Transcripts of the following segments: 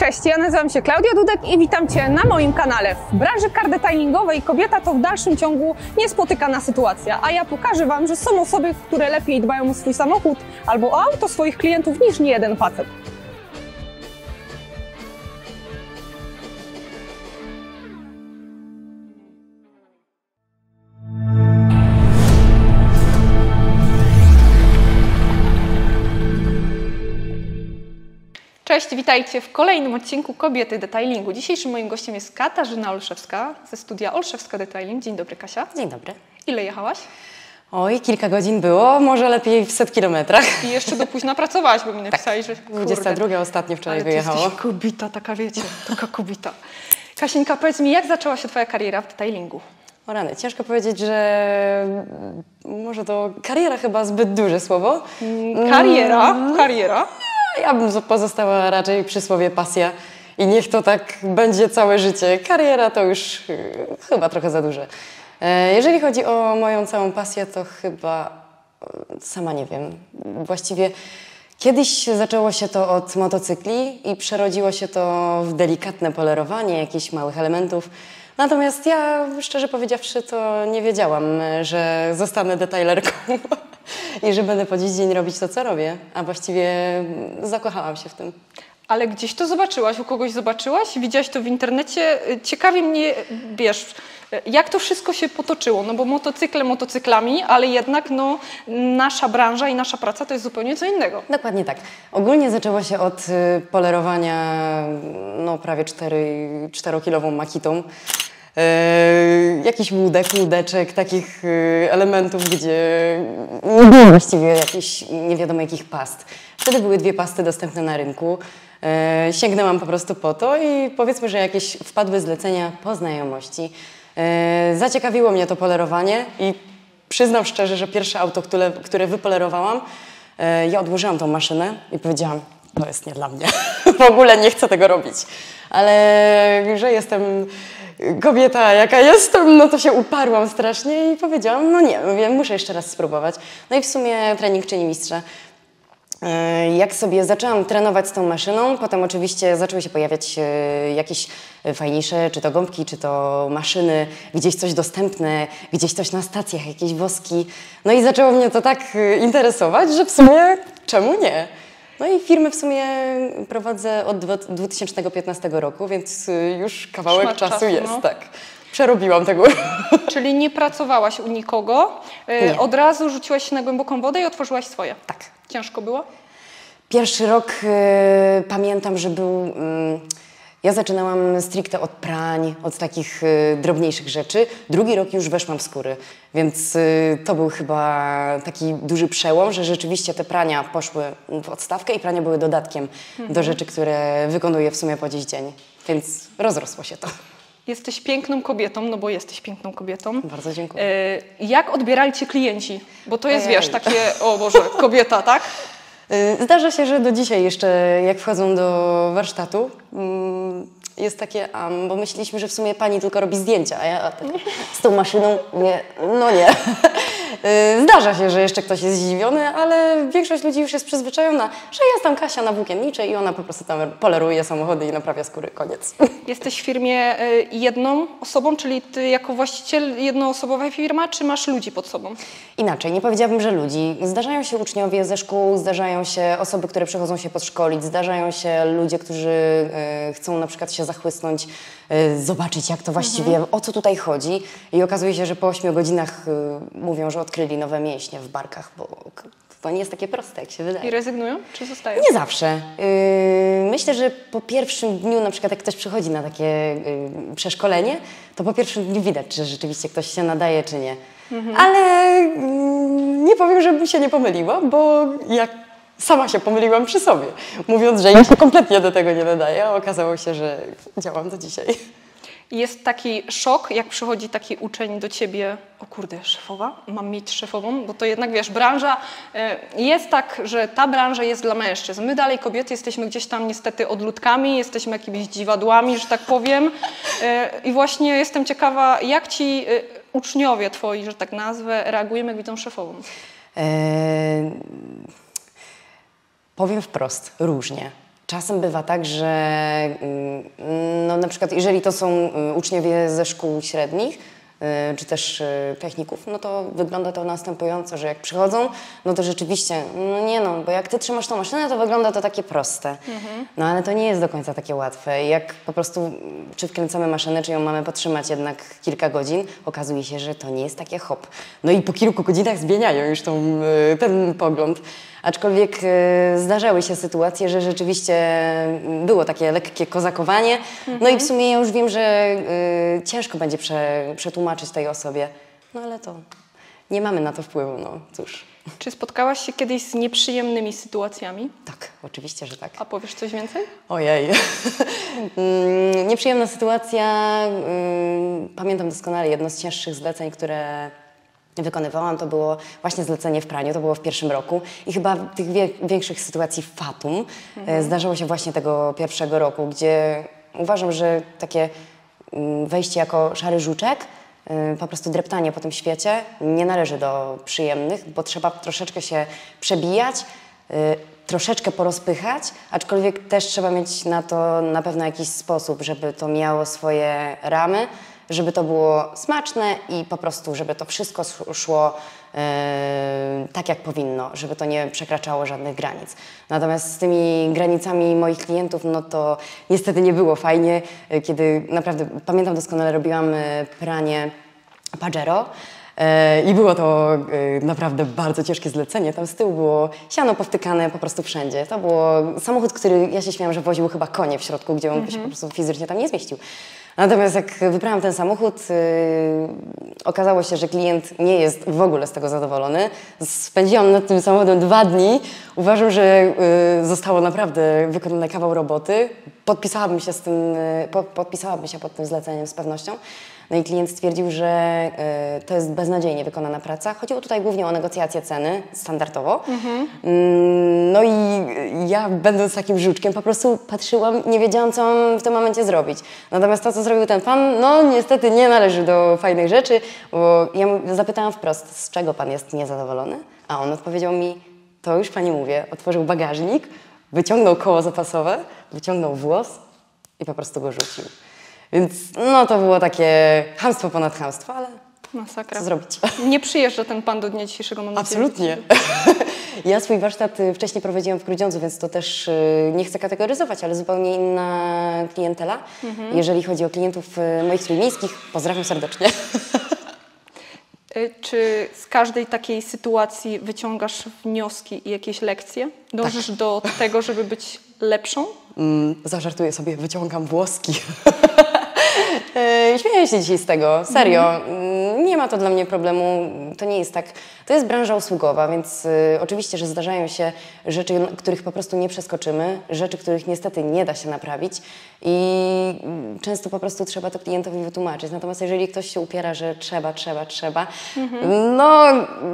Cześć, ja nazywam się Klaudia Dudek i witam Cię na moim kanale. W branży car detailingowej kobieta to w dalszym ciągu niespotykana sytuacja, a ja pokażę Wam, że są osoby, które lepiej dbają o swój samochód albo o auto swoich klientów niż niejeden facet. Cześć, witajcie w kolejnym odcinku Kobiety Detailingu. Dzisiejszym moim gościem jest Katarzyna Olszewska ze studia Olszewska Detailing. Dzień dobry, Kasia. Dzień dobry. Ile jechałaś? Oj, kilka godzin było, może lepiej w set kilometrach. I jeszcze do późna pracowałaś, bo mi napisali, że kurde, 22 ostatnio wczoraj ale wyjechało. jesteś kobita, taka wiecie, taka kobita. Kasieńka, powiedz mi, jak zaczęła się Twoja kariera w detailingu? O rany, ciężko powiedzieć, że mm, może to kariera chyba zbyt duże słowo. Kariera, kariera. Ja bym pozostała raczej przy słowie pasja i niech to tak będzie całe życie. Kariera to już y, chyba trochę za duże. E, Jeżeli chodzi o moją całą pasję, to chyba y, sama nie wiem. Właściwie kiedyś zaczęło się to od motocykli i przerodziło się to w delikatne polerowanie jakichś małych elementów. Natomiast ja, szczerze powiedziawszy, to nie wiedziałam, że zostanę detailerką i że będę po dziś dzień robić to, co robię. A właściwie zakochałam się w tym. Ale gdzieś to zobaczyłaś, u kogoś zobaczyłaś, widziałaś to w internecie. Y, Ciekawi mnie, wiesz, jak to wszystko się potoczyło, no bo motocykle motocyklami, ale jednak no, nasza branża i nasza praca to jest zupełnie co innego. Dokładnie tak. Ogólnie zaczęło się od y, polerowania no, prawie 4-kilową makitą. Yy, jakiś łódek, łódeczek, takich y, elementów, gdzie nie było właściwie jakichś nie wiadomo jakich past. Wtedy były dwie pasty dostępne na rynku. Yy, sięgnęłam po prostu po to i powiedzmy, że jakieś wpadły zlecenia po znajomości. Yy, zaciekawiło mnie to polerowanie i przyznam szczerze, że pierwsze auto, które, które wypolerowałam, E, Ja odłożyłam tą maszynę i powiedziałam, to jest nie dla mnie. W ogóle nie chcę tego robić. Ale że jestem kobieta, jaka jestem, no to się uparłam strasznie i powiedziałam, no nie, muszę jeszcze raz spróbować. No i w sumie trening czyni mistrza. E, Jak sobie zaczęłam trenować z tą maszyną, potem oczywiście zaczęły się pojawiać e, jakieś fajniejsze, czy to gąbki, czy to maszyny, gdzieś coś dostępne, gdzieś coś na stacjach, jakieś woski. No i zaczęło mnie to tak e, interesować, że w sumie czemu nie? No i firmę w sumie prowadzę od dwa- 2015 roku, więc już kawałek Szmat czasu, czasu, jest, no. tak. Przerobiłam tego. Czyli nie pracowałaś u nikogo, Nie. od razu rzuciłaś się na głęboką wodę i otworzyłaś swoje. Tak. Ciężko było? Pierwszy rok e, pamiętam, że był. mm, ja zaczynałam stricte od prań, od takich e, drobniejszych rzeczy. Drugi rok już weszłam w skóry, więc e, to był chyba taki duży przełom, że rzeczywiście te prania poszły w odstawkę i prania były dodatkiem do rzeczy, które wykonuję w sumie po dziś dzień. Więc rozrosło się to. Jesteś piękną kobietą, no bo jesteś piękną kobietą. Bardzo dziękuję. Y, Jak odbierali cię klienci? Bo to jest, Ojej. wiesz, takie, o Boże, kobieta, tak? Y, Zdarza się, że do dzisiaj jeszcze jak wchodzą do warsztatu, mm, jest takie, a, bo myśleliśmy, że w sumie pani tylko robi zdjęcia, a ja tak, z tą maszyną, nie, no nie. Y, Zdarza się, że jeszcze ktoś jest zdziwiony, ale większość ludzi już jest przyzwyczajona, że jest tam Kasia na włókienniczej i ona po prostu tam poleruje samochody i naprawia skóry, koniec. Jesteś w firmie y, jedną osobą, czyli ty jako właściciel jednoosobowa firma, czy masz ludzi pod sobą? Inaczej, nie powiedziałabym, że ludzi. Zdarzają się uczniowie ze szkół, zdarzają się osoby, które przychodzą się podszkolić, zdarzają się ludzie, którzy e, chcą na przykład się zachłysnąć, zobaczyć jak to właściwie, o co tutaj chodzi. I okazuje się, że po 8 godzinach mówią, że odkryli nowe mięśnie w barkach, bo to nie jest takie proste, jak się wydaje. I rezygnują, czy zostają? Nie zawsze. Yy, myślę, że po pierwszym dniu, na przykład jak ktoś przychodzi na takie yy, przeszkolenie, to po pierwszym dniu widać, czy rzeczywiście ktoś się nadaje, czy nie. Ale yy, nie powiem, żebym się nie pomyliła, bo jak sama się pomyliłam przy sobie, mówiąc, że ja się kompletnie do tego nie nadaję, a okazało się, że działam do dzisiaj. Jest taki szok, jak przychodzi taki uczeń do ciebie, o kurde, szefowa, mam mieć szefową, bo to jednak, wiesz, branża e, jest tak, że ta branża jest dla mężczyzn. My dalej, kobiety, jesteśmy gdzieś tam niestety odludkami, jesteśmy jakimiś dziwadłami, że tak powiem. E, I właśnie jestem ciekawa, jak ci e, uczniowie twoi, że tak nazwę, reagują, jak widzą szefową. Eee, powiem wprost, różnie. Czasem bywa tak, że mm, no, na przykład jeżeli to są y, uczniowie ze szkół średnich, y, czy też y, techników, no to wygląda to następująco, że jak przychodzą, no to rzeczywiście, no nie no, bo jak ty trzymasz tą maszynę, to wygląda to takie proste. No ale to nie jest do końca takie łatwe. Jak po prostu mm, czy wkręcamy maszynę, czy ją mamy potrzymać jednak kilka godzin, okazuje się, że to nie jest takie hop. No i po kilku godzinach zmieniają już tą, ten pogląd. Aczkolwiek y, zdarzały się sytuacje, że rzeczywiście było takie lekkie kozakowanie. No i w sumie ja już wiem, że y, ciężko będzie prze, przetłumaczyć tej osobie. No ale to nie mamy na to wpływu, no cóż. Czy spotkałaś się kiedyś z nieprzyjemnymi sytuacjami? Tak, oczywiście, że tak. A powiesz coś więcej? Ojej. Mm, Nieprzyjemna sytuacja. mm, Pamiętam doskonale jedno z cięższych zleceń, które wykonywałam, to było właśnie zlecenie w praniu, to było w pierwszym roku. I chyba tych większych sytuacji fatum e, zdarzyło się właśnie tego pierwszego roku, gdzie uważam, że takie mm, wejście jako szary żuczek, y, po prostu dreptanie po tym świecie nie należy do przyjemnych, bo trzeba troszeczkę się przebijać, y, troszeczkę porozpychać, aczkolwiek też trzeba mieć na to na pewno jakiś sposób, żeby to miało swoje ramy, żeby to było smaczne i po prostu, żeby to wszystko sz- szło e, tak, jak powinno, żeby to nie przekraczało żadnych granic. Natomiast z tymi granicami moich klientów, no to niestety nie było fajnie, e, kiedy naprawdę, pamiętam doskonale, robiłam e, pranie Pajero, I było to e, naprawdę bardzo ciężkie zlecenie. Tam z tyłu było siano powtykane po prostu wszędzie. To było samochód, który ja się śmiałam, że woził chyba konie w środku, gdzie on by się po prostu fizycznie tam nie zmieścił. Natomiast jak wybrałam ten samochód, e, okazało się, że klient nie jest w ogóle z tego zadowolony. Spędziłam nad tym samochodem dwa dni. Uważam, że e, zostało naprawdę wykonany kawał roboty. Podpisałabym się, z tym, e, po, podpisałabym się pod tym zleceniem z pewnością. No i klient stwierdził, że e, to jest beznadziejnie wykonana praca. Chodziło tutaj głównie o negocjację ceny, standardowo. Mm, No i ja, będąc takim żuczkiem, po prostu patrzyłam, nie wiedziałam, co mam w tym momencie zrobić. Natomiast to, co zrobił ten pan, no niestety nie należy do fajnych rzeczy, bo ja zapytałam wprost, z czego pan jest niezadowolony? A on odpowiedział mi, to już pani mówię, otworzył bagażnik, wyciągnął koło zapasowe, wyciągnął włos i po prostu go rzucił. Więc no to było takie hamstwo ponad hamstwo, ale Masakra. co zrobić? Nie przyjeżdża ten pan do dnia dzisiejszego, mam. Absolutnie. Ja swój warsztat y, wcześniej prowadziłam w Grudziądzu, więc to też y, nie chcę kategoryzować, ale zupełnie inna klientela. Jeżeli chodzi o klientów y, moich trójmiejskich, pozdrawiam serdecznie. Czy z każdej takiej sytuacji wyciągasz wnioski i jakieś lekcje? Dążysz Tak. do tego, żeby być lepszą? Mm, zażartuję sobie, wyciągam włoski. E, Śmieję się dzisiaj z tego, serio. Mm, Nie ma to dla mnie problemu. To nie jest tak. To jest branża usługowa, więc y, oczywiście, że zdarzają się rzeczy, których po prostu nie przeskoczymy, rzeczy, których niestety nie da się naprawić i mm, często po prostu trzeba to klientowi wytłumaczyć. Natomiast jeżeli ktoś się upiera, że trzeba, trzeba, trzeba, no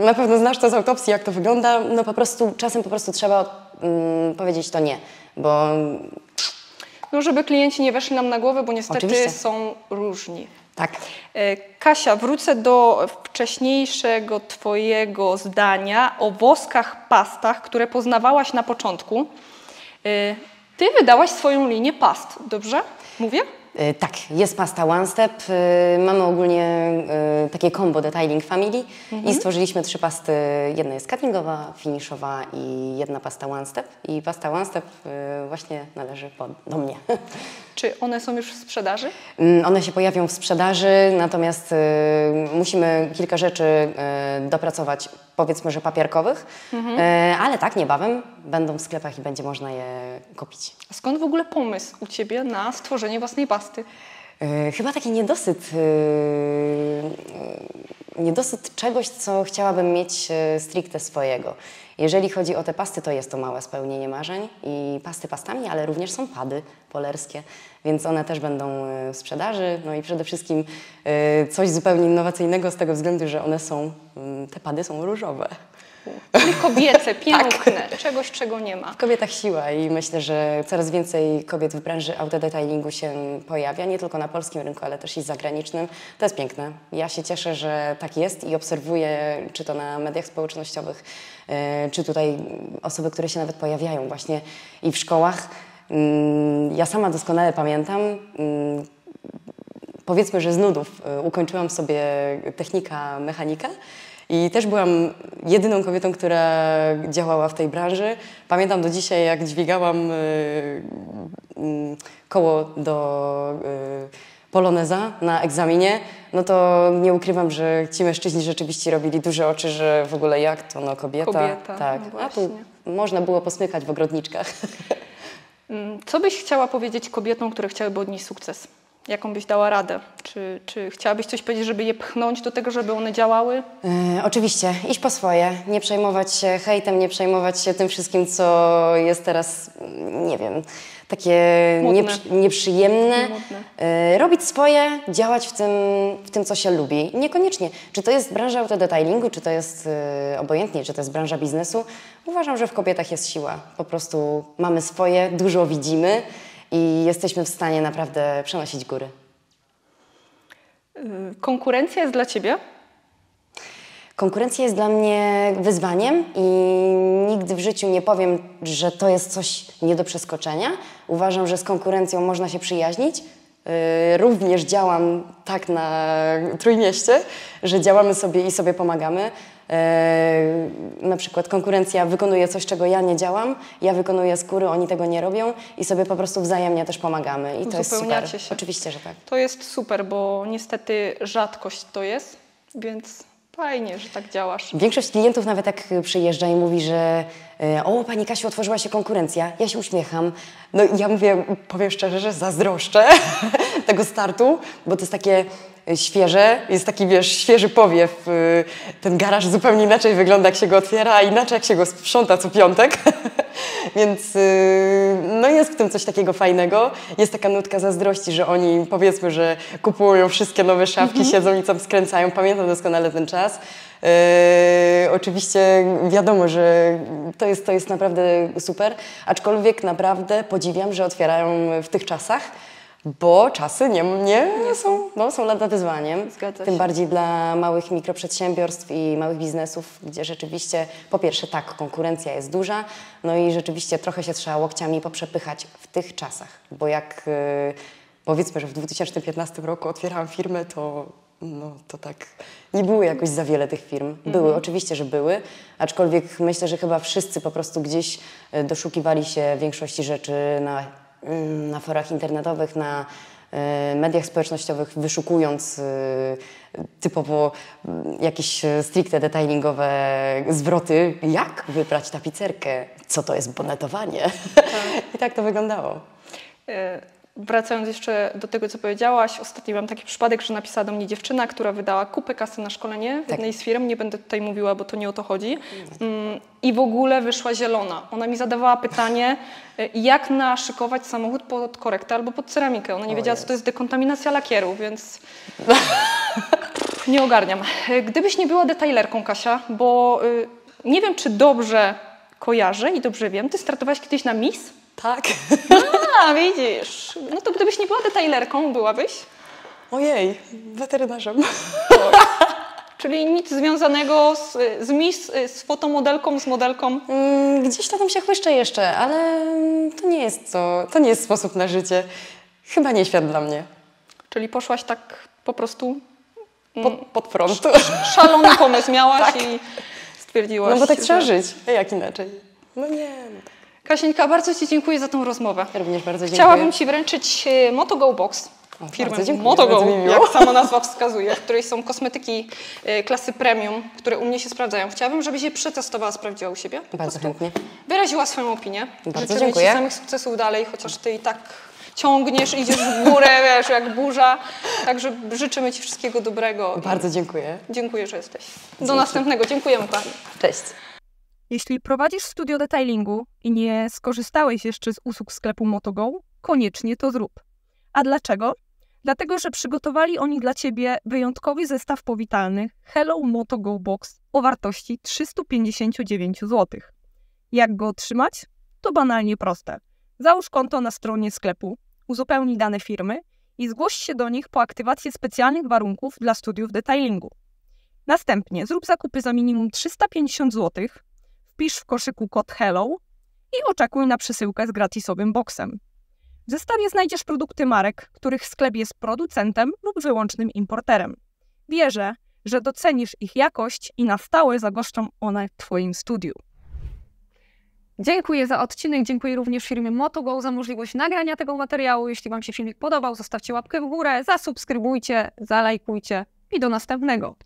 na pewno znasz to z autopsji, jak to wygląda, no po prostu czasem po prostu trzeba mm, powiedzieć to nie, bo No, żeby klienci nie weszli nam na głowę, bo niestety Oczywiście. są różni. tak. E, Kasia, wrócę do wcześniejszego Twojego zdania o woskach, pastach, które poznawałaś na początku. E, Ty wydałaś swoją linię past, dobrze? Mówię? Y, Tak, jest pasta One Step. y, Mamy ogólnie y, takie combo Detailing Family i stworzyliśmy trzy pasty. Jedna jest cuttingowa, finiszowa i jedna pasta One Step. I pasta One Step właśnie należy pod, do mnie. Czy one są już w sprzedaży? Mm, One się pojawią w sprzedaży, natomiast musimy kilka rzeczy dopracować, powiedzmy, że papierkowych, y, ale tak, niebawem będą w sklepach i będzie można je kupić. A skąd w ogóle pomysł u Ciebie na stworzenie własnej pasty? E, Chyba taki niedosyt, e, niedosyt czegoś, co chciałabym mieć e, stricte swojego. Jeżeli chodzi o te pasty, to jest to małe spełnienie marzeń i pasty pastami, ale również są pady polerskie, więc one też będą e, w sprzedaży. No i przede wszystkim e, coś zupełnie innowacyjnego z tego względu, że one są, mm, te pady są różowe. Czyli kobiece, piękne, czegoś, czego nie ma. W kobietach siła i myślę, że coraz więcej kobiet w branży autodetailingu się pojawia, nie tylko na polskim rynku, ale też i zagranicznym. To jest piękne. Ja się cieszę, że tak jest i obserwuję, czy to na mediach społecznościowych, e, czy tutaj osoby, które się nawet pojawiają właśnie i w szkołach. Mm, Ja sama doskonale pamiętam, mm, powiedzmy, że z nudów y, ukończyłam sobie technika mechanika i też byłam jedyną kobietą, która działała w tej branży. Pamiętam do dzisiaj, jak dźwigałam y, mm, koło do y, poloneza na egzaminie, no to nie ukrywam, że ci mężczyźni rzeczywiście robili duże oczy, że w ogóle jak to, no kobieta. Kobieta, tak. no A tu można było posmykać w ogrodniczkach. Mm, Co byś chciała powiedzieć kobietom, które chciałyby odnieść sukces? Jaką byś dała radę? Czy, czy chciałabyś coś powiedzieć, żeby je pchnąć do tego, żeby one działały? E, oczywiście, iść po swoje, nie przejmować się hejtem, nie przejmować się tym wszystkim, co jest teraz, mm, nie wiem, takie nieprzy, nieprzyjemne. E, robić swoje, działać w tym, w tym, co się lubi. Niekoniecznie, czy to jest branża autodetailingu, czy to jest e, obojętnie, czy to jest branża biznesu. Uważam, że w kobietach jest siła. Po prostu mamy swoje, dużo widzimy i jesteśmy w stanie naprawdę przenosić góry. Y, Konkurencja jest dla ciebie? Konkurencja jest dla mnie wyzwaniem i nigdy w życiu nie powiem, że to jest coś nie do przeskoczenia. Uważam, że z konkurencją można się przyjaźnić. Yy, Również działam tak na Trójmieście, że działamy sobie i sobie pomagamy. Yy, Na przykład konkurencja wykonuje coś, czego ja nie działam, ja wykonuję skóry, oni tego nie robią i sobie po prostu wzajemnie też pomagamy. I to jest super. Się. Oczywiście, że tak. To jest super, bo niestety rzadkość to jest, więc fajnie, że tak działasz. Większość klientów nawet tak przyjeżdża i mówi, że y, o, Pani Kasiu, otworzyła się konkurencja. Ja się uśmiecham. No i ja mówię, powiem szczerze, że zazdroszczę tego startu, bo to jest takie y, świeże, jest taki, wiesz, świeży powiew. y, Ten garaż zupełnie inaczej wygląda, jak się go otwiera, a inaczej, jak się go sprząta co piątek. Więc y, no jest w tym coś takiego fajnego. Jest taka nutka zazdrości, że oni powiedzmy, że kupują wszystkie nowe szafki, siedzą i tam skręcają. Pamiętam doskonale ten czas. Yy, oczywiście wiadomo, że to jest, to jest naprawdę super, aczkolwiek naprawdę podziwiam, że otwierają w tych czasach, bo czasy nie, nie, są, no, są lada wyzwaniem. Zgadza Tym bardziej dla małych mikroprzedsiębiorstw i małych biznesów, gdzie rzeczywiście po pierwsze tak, konkurencja jest duża, no i rzeczywiście trochę się trzeba łokciami poprzepychać w tych czasach, bo jak yy, powiedzmy, że w 2015 roku otwierałam firmę, to no to tak nie było jakoś za wiele tych firm. Były, oczywiście, że były, aczkolwiek myślę, że chyba wszyscy po prostu gdzieś e, doszukiwali się większości rzeczy na, na forach internetowych, na e, mediach społecznościowych, wyszukując e, typowo mm, jakieś stricte detailingowe zwroty. Jak wybrać tapicerkę? Co to jest bonetowanie? I tak to wyglądało. Wracając jeszcze do tego, co powiedziałaś, ostatnio miałam taki przypadek, że napisała do mnie dziewczyna, która wydała kupę kasy na szkolenie w Tak. jednej z firm, nie będę tutaj mówiła, bo to nie o to chodzi, Mm, i w ogóle wyszła zielona. Ona mi zadawała pytanie, e, jak naszykować samochód pod korektę albo pod ceramikę. Ona nie wiedziała, co to jest dekontaminacja lakieru, więc nie ogarniam. Gdybyś nie była detailerką, Kasia, bo y, nie wiem, czy dobrze kojarzę i dobrze wiem, ty startowałaś kiedyś na Miss? Tak. A, widzisz. No to gdybyś nie była detailerką, byłabyś? Ojej, weterynarzem. Czyli nic związanego z, z Miss, z fotomodelką, z modelką. Mm, Gdzieś to tam się chłyszcze jeszcze, ale to nie jest to, to nie jest sposób na życie. Chyba nie świat dla mnie. Czyli poszłaś tak po prostu Pod, pod front. szalony pomysł miałaś Tak. i stwierdziłaś. No bo tak trzeba że- żyć. A jak inaczej? No nie. no tak. Kasieńka, bardzo Ci dziękuję za tą rozmowę. Również bardzo dziękuję. Chciałabym Ci wręczyć e, MotoGo Box. O, Firmy bardzo dziękuję, MotoGo, jak sama nazwa wskazuje, w której są kosmetyki e, klasy premium, które u mnie się sprawdzają. Chciałabym, żebyś je przetestowała, sprawdziła u siebie. Bardzo chętnie. Wyraziła swoją opinię. Bardzo Życzymy dziękuję. Ci samych sukcesów dalej, chociaż Ty i tak ciągniesz, idziesz w górę, wiesz, jak burza. Także życzymy Ci wszystkiego dobrego. Bardzo dziękuję. Dziękuję, że jesteś. Do następnego. Dziękujemy Pani. Cześć. Jeśli prowadzisz studio detailingu i nie skorzystałeś jeszcze z usług sklepu MotoGo, koniecznie to zrób. A dlaczego? Dlatego, że przygotowali oni dla Ciebie wyjątkowy zestaw powitalny Hello MotoGo Box o wartości 359 zł. Jak go otrzymać? To banalnie proste. Załóż konto na stronie sklepu, uzupełnij dane firmy i zgłoś się do nich po aktywację specjalnych warunków dla studiów detailingu. Następnie zrób zakupy za minimum 350 zł, wpisz w koszyku kod HELLO i oczekuj na przesyłkę z gratisowym boksem. W zestawie znajdziesz produkty marek, których sklep jest producentem lub wyłącznym importerem. Wierzę, że docenisz ich jakość i na stałe zagoszczą one w Twoim studiu. Dziękuję za odcinek, dziękuję również firmie MotoGo za możliwość nagrania tego materiału. Jeśli Wam się filmik podobał, zostawcie łapkę w górę, zasubskrybujcie, zalajkujcie i do następnego.